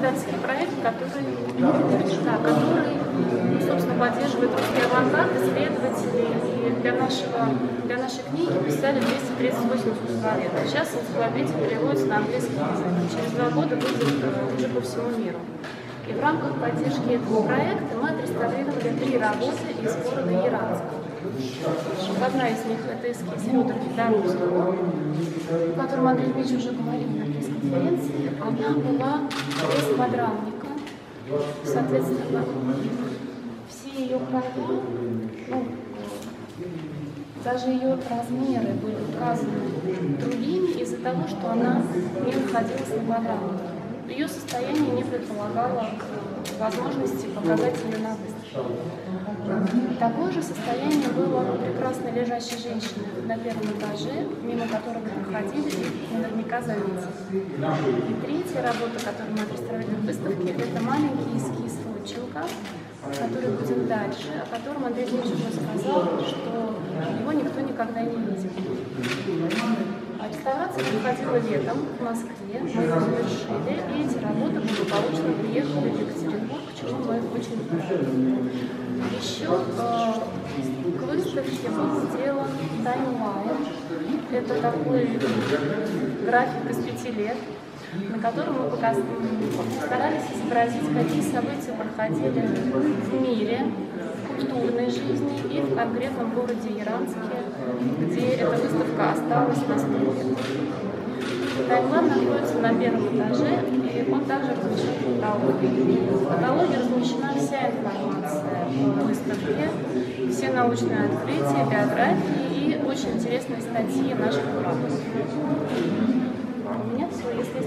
издательский проект, который, да, который собственно, поддерживает русский авангард, исследователи. И для, нашего, для нашей книги писали 238 искусствоведов. Сейчас энциклопедия переводится на английский язык. Через два года выйдет э, уже по всему миру. И в рамках поддержки этого проекта мы отреставрировали три работы из города Яранска. Одна из них – это эскиз Федора Федоровского, о котором Андрей Ильич уже говорил пресс-конференции. Она была без квадратника. Соответственно, все ее края, ну, даже ее размеры были указаны другими из-за того, что она не находилась на квадратнике. Ее состояние не предполагало возможности показать ее на выставке. Такое же состояние было прекрасно лежащей женщины на первом этаже, мимо которой проходили наверняка заметили. И третья работа, которую мы отреставрировали в выставке, это маленький эскиз Лученко, который будет дальше, о котором Андрей уже сказал, что его никто никогда не видел. А реставрация проходила летом в Москве, мы ее завершили, и эти работы благополучно приехали в Екатеринбург, чему мы очень рады. Еще э, к выставке был сделан таймлайн. Это такой график из пяти лет, на котором мы постарались изобразить, какие события проходили в мире, в культурной жизни и в конкретном городе Яранске, где эта выставка осталась на 100 лет. Таймлайн находится на первом этаже, и он также размещен в каталоге. В каталоге размещена вся информация о выставке, все научные открытия, биографии очень интересные статьи наших кураторов. У меня все, если